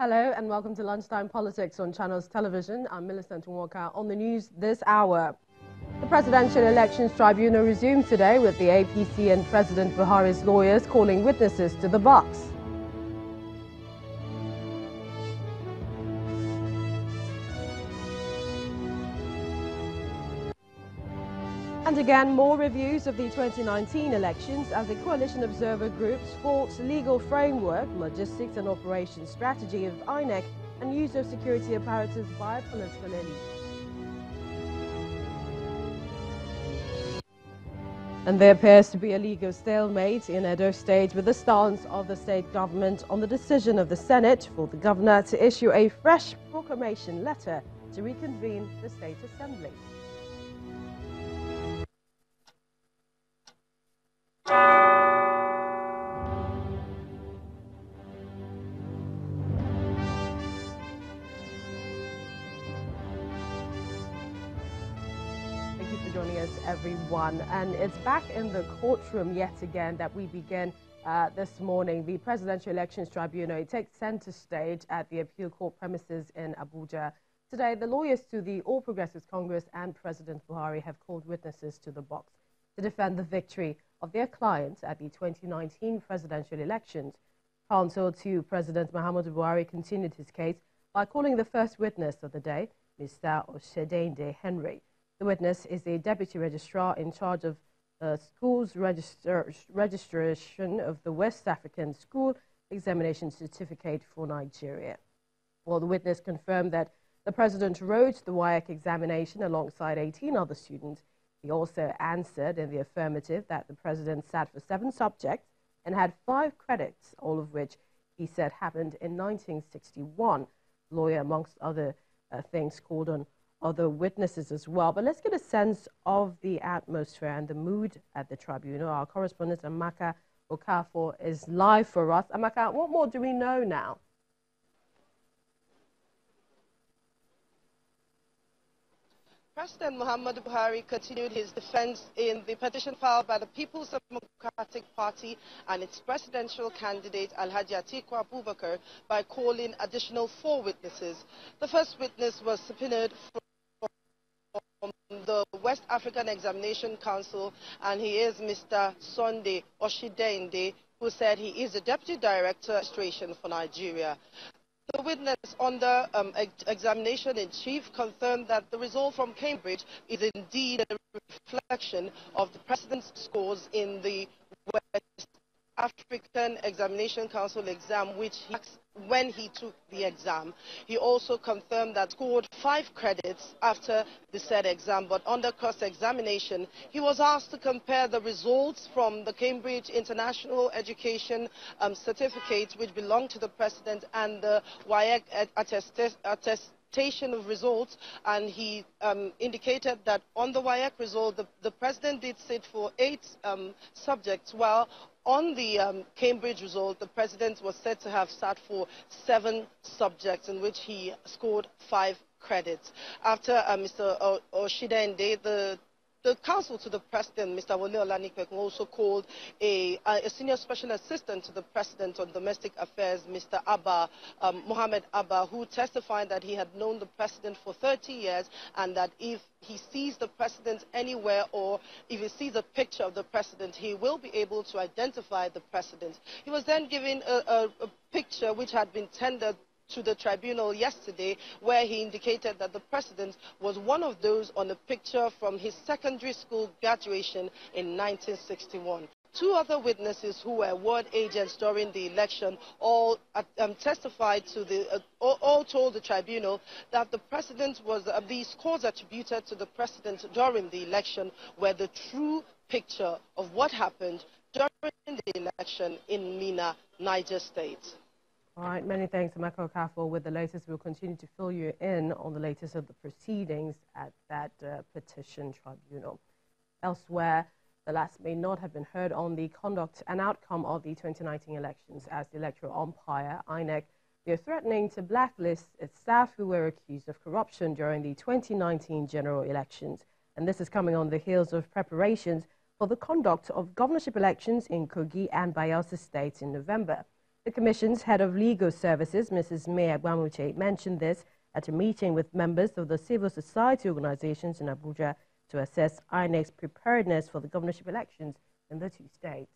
Hello and welcome to Lunchtime Politics on Channels Television. I'm Millicent Walker. On the news this hour, the Presidential Elections Tribunal resumes today with the APC and President Buhari's lawyers calling witnesses to the box. And again, more reviews of the 2019 elections as a coalition observer groups faults legal framework, logistics and operations strategy of INEC and use of security apparatus by political elite. And there appears to be a legal stalemate in Edo State with the stance of the state government on the decision of the Senate for the governor to issue a fresh proclamation letter to reconvene the state assembly. Joining us, everyone. And it's back in the courtroom yet again that we begin uh, this morning. The Presidential Elections Tribunal it takes center stage at the Appeal Court premises in Abuja. Today, the lawyers to the All Progressives Congress and President Buhari have called witnesses to the box to defend the victory of their clients at the 2019 presidential elections. Counsel to President Muhammadu Buhari continued his case by calling the first witness of the day, Mr. Oshedende Henry. The witness is a deputy registrar in charge of the school's register registration of the West African School Examination Certificate for Nigeria. Well, the witness confirmed that the president wrote the WAEC examination alongside 18 other students. He also answered in the affirmative that the president sat for seven subjects and had five credits, all of which he said happened in 1961. Lawyer, amongst other uh, things, called on other witnesses as well. But let's get a sense of the atmosphere and the mood at the tribunal. Our correspondent Amaka Okafor is live for us. Amaka, what more do we know now? President Muhammadu Buhari continued his defense in the petition filed by the People's Democratic Party and its presidential candidate Alhaji Atiku Abubakar by calling additional four witnesses. The first witness was subpoenaed West African Examination Council, and he is Mr. Sunday Oshidende, who said he is the Deputy Director of Administration for Nigeria. The witness the um, examination in chief confirmed that the result from Cambridge is indeed a reflection of the president's scores in the West African Examination Council exam, which he when he took the exam. He also confirmed that scored five credits after the said exam, but under cross-examination, he was asked to compare the results from the Cambridge International Education um, Certificate, which belonged to the president, and the WAEC attest presentation of results and he um, indicated that on the WAEC result the, the, president did sit for eight um, subjects while on the um, Cambridge result the president was said to have sat for seven subjects in which he scored five credits. After uh, Mr. Oshidende, the the counsel to the president, Mr. Wole Olanipekun, also called a, a, senior special assistant to the president on domestic affairs, Mr. Abba, um, Mohammed Abba, who testified that he had known the president for 30 years and that if he sees the president anywhere or if he sees a picture of the president, he will be able to identify the president. He was then given a, a, a picture which had been tendered to the tribunal yesterday where he indicated that the president was one of those on a picture from his secondary school graduation in 1961. Two other witnesses who were ward agents during the election all uh, um, testified to the, uh, all, told the tribunal that the president was, uh, the scores attributed to the president during the election were the true picture of what happened during the election in Minna, Niger State. All right, many thanks, to Amaka Okafor. With the latest, we'll continue to fill you in on the latest of the proceedings at that uh, petition tribunal. Elsewhere, the last may not have been heard on the conduct and outcome of the 2019 elections as the electoral umpire, INEC, they're threatening to blacklist its staff who were accused of corruption during the 2019 general elections. And this is coming on the heels of preparations for the conduct of governorship elections in Kogi and Bayelsa states in November. The Commission's head of legal services, Mrs. May Agbamuche, mentioned this at a meeting with members of the civil society organizations in Abuja to assess INEC's preparedness for the governorship elections in the two states.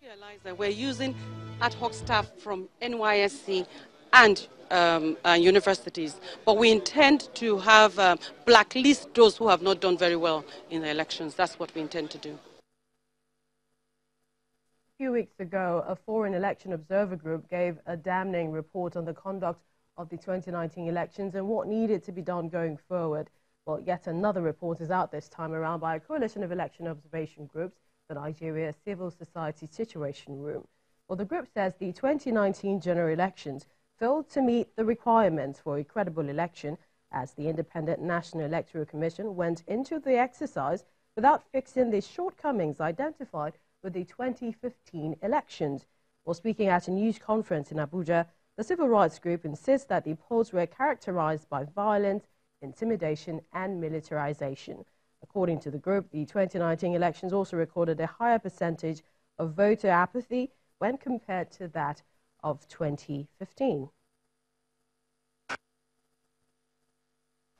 Realize that we're using ad hoc staff from NYSC and um, uh, universities, but we intend to have uh, blacklist those who have not done very well in the elections. That's what we intend to do. Few weeks ago, a foreign election observer group gave a damning report on the conduct of the 2019 elections and what needed to be done going forward. Well, yet another report is out this time around by a coalition of election observation groups, the Nigeria Civil Society Situation Room. Well, the group says the 2019 general elections failed to meet the requirements for a credible election as the Independent National Electoral Commission went into the exercise without fixing the shortcomings identified with the 2015 elections. While speaking at a news conference in Abuja, the civil rights group insists that the polls were characterized by violence, intimidation, and militarization. According to the group, the 2019 elections also recorded a higher percentage of voter apathy when compared to that of 2015.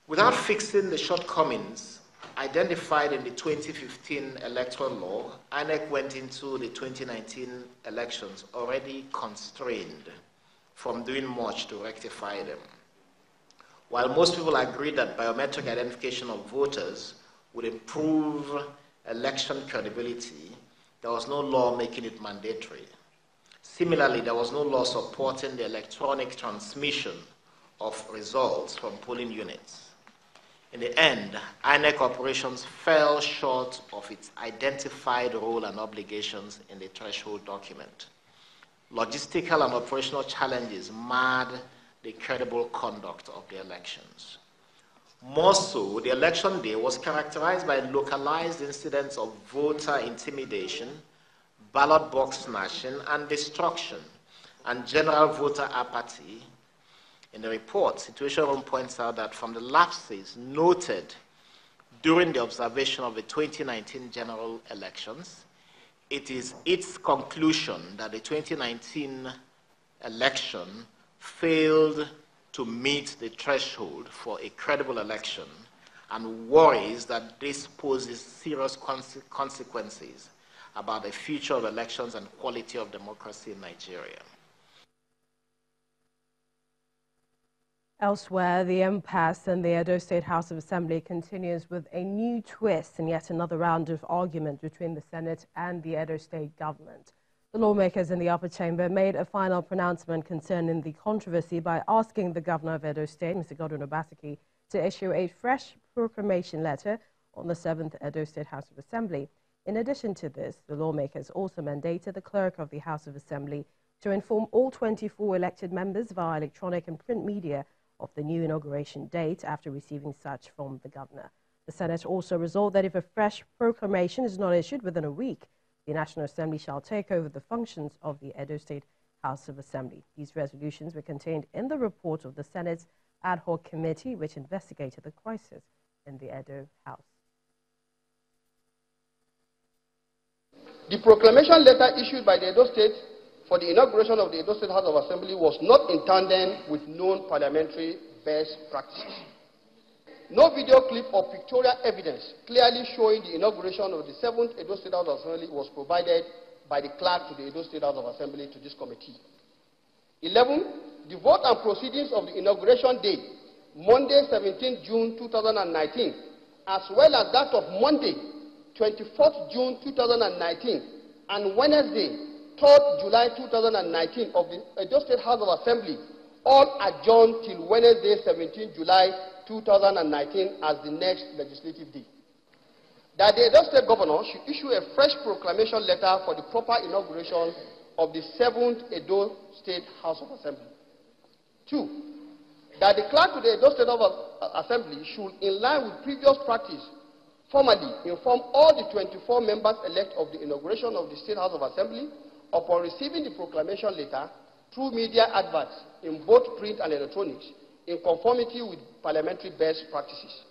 Without fixing the shortcomings identified in the 2015 electoral law, INEC went into the 2019 elections already constrained from doing much to rectify them. While most people agree that biometric identification of voters would improve election credibility, there was no law making it mandatory. Similarly, there was no law supporting the electronic transmission of results from polling units. In the end, INEC operations fell short of its identified role and obligations in the threshold document logistical and operational challenges marred the credible conduct of the elections. More so, the election day was characterized by localized incidents of voter intimidation, ballot box smashing, and destruction, and general voter apathy. In the report, Situation Room points out that from the lapses noted during the observation of the 2019 general elections, it is its conclusion that the 2019 election failed to meet the threshold for a credible election and worries that this poses serious consequences about the future of elections and quality of democracy in Nigeria. Elsewhere, the impasse in the Edo State House of Assembly continues with a new twist and yet another round of argument between the Senate and the Edo State government. The lawmakers in the upper chamber made a final pronouncement concerning the controversy by asking the governor of Edo State, Mr. Godwin Obaseki, to issue a fresh proclamation letter on the 7th Edo State House of Assembly. In addition to this, the lawmakers also mandated the clerk of the House of Assembly to inform all 24 elected members via electronic and print media of the new inauguration date after receiving such from the governor. The Senate also resolved that if a fresh proclamation is not issued within a week, the National Assembly shall take over the functions of the Edo State House of Assembly. These resolutions were contained in the report of the Senate's ad hoc committee, which investigated the crisis in the Edo House. The proclamation letter issued by the Edo State for the inauguration of the Edo State House of Assembly was not in tandem with known parliamentary best practices. No video clip or pictorial evidence clearly showing the inauguration of the 7th Edo State House of Assembly was provided by the clerk to the Edo State House of Assembly to this committee. 11. The vote and proceedings of the inauguration day, Monday, 17 June 2019, as well as that of Monday, 24th June 2019, and Wednesday, 3rd July 2019 of the Edo State House of Assembly, all adjourned till Wednesday, 17 July 2019 as the next legislative day. That the Edo State Governor should issue a fresh proclamation letter for the proper inauguration of the 7th Edo State House of Assembly. Two, that the clerk to the Edo State House of Assembly should, in line with previous practice, formally inform all the 24 members elect of the inauguration of the State House of Assembly upon receiving the proclamation letter through media adverts in both print and electronics in conformity with parliamentary best practices.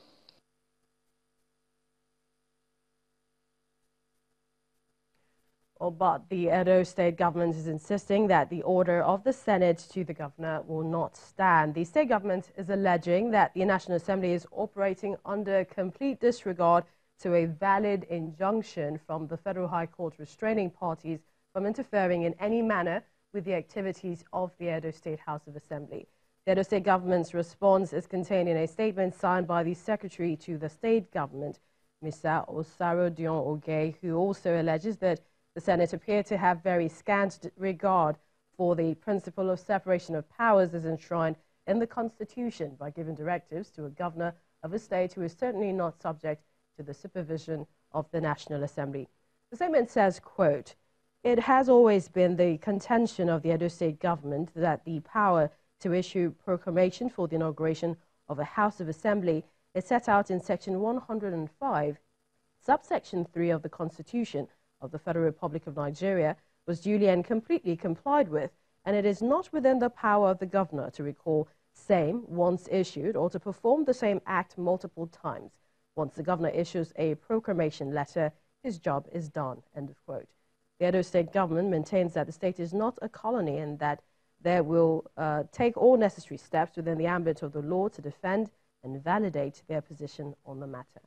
But the Edo state government is insisting that the order of the Senate to the governor will not stand. The state government is alleging that the National Assembly is operating under complete disregard to a valid injunction from the Federal High Court restraining parties from interfering in any manner with the activities of the Edo State House of Assembly. The Edo State government's response is contained in a statement signed by the Secretary to the state government, Mr. Osarodion Ogie, who also alleges that the Senate appeared to have very scant regard for the principle of separation of powers as enshrined in the Constitution by giving directives to a governor of a state who is certainly not subject to the supervision of the National Assembly. The statement says, quote, it has always been the contention of the Edo State government that the power to issue proclamation for the inauguration of a House of Assembly is set out in Section 105, subsection 3 of the Constitution of the Federal Republic of Nigeria was duly and completely complied with, and it is not within the power of the governor to recall same once issued or to perform the same act multiple times. Once the governor issues a proclamation letter, his job is done. End of quote. The Edo state government maintains that the state is not a colony and that they will uh, take all necessary steps within the ambit of the law to defend and validate their position on the matter.